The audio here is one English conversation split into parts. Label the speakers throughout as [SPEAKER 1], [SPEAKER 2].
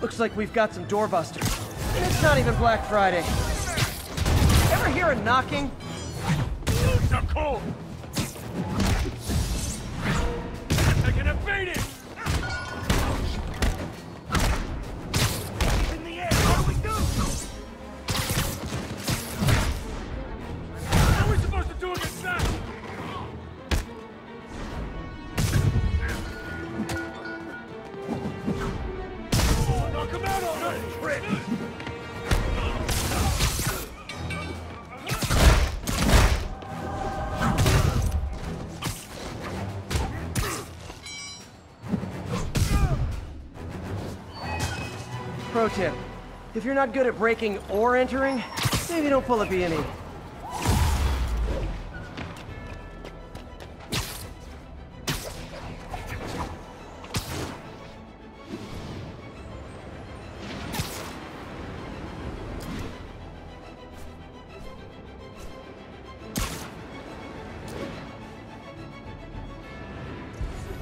[SPEAKER 1] Looks like we've got some doorbusters. And it's not even Black Friday. Ever hear a knocking?
[SPEAKER 2] Taking
[SPEAKER 1] Pro tip. If you're not good at breaking or entering, maybe don't pull a B&E.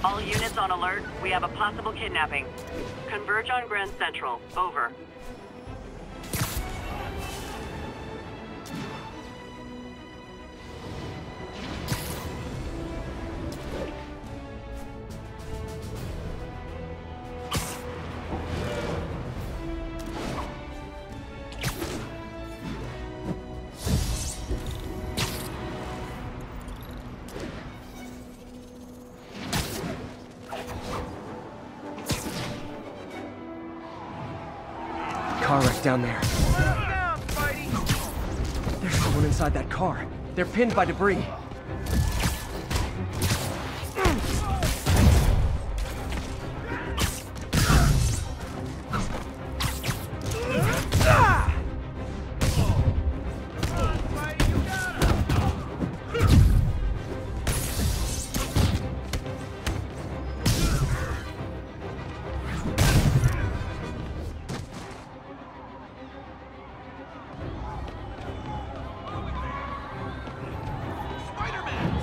[SPEAKER 3] All units on alert. We have a possible kidnapping. Converge on Grand Central. Over.
[SPEAKER 1] Car wreck down there. There's someone inside that car. They're pinned by debris.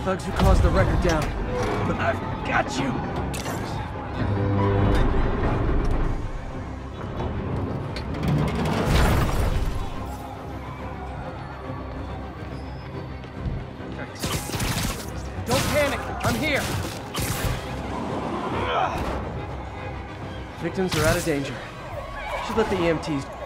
[SPEAKER 1] Thugs who caused the wrecker down. But I've got you! Don't panic! I'm here! Victims are out of danger. Should let the EMTs